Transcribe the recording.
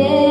Yeah.